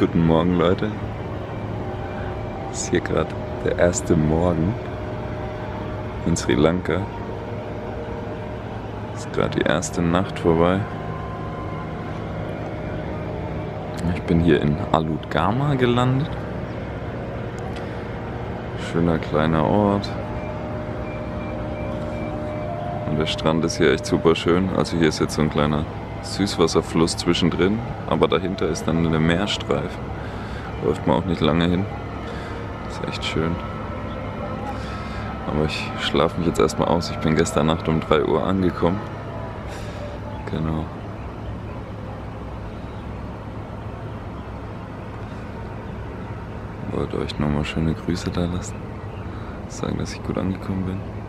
Guten Morgen, Leute. Es ist hier gerade der erste Morgen in Sri Lanka. Es ist gerade die erste Nacht vorbei. Ich bin hier in Alud Gama gelandet. Schöner kleiner Ort. Und der Strand ist hier echt super schön. Also hier ist jetzt so ein kleiner Süßwasserfluss zwischendrin, aber dahinter ist dann eine Meerstreifen. Läuft man auch nicht lange hin. Ist echt schön. Aber ich schlafe mich jetzt erstmal aus. Ich bin gestern Nacht um 3 Uhr angekommen. Genau. Wollte euch nochmal schöne Grüße da lassen. Sagen, dass ich gut angekommen bin.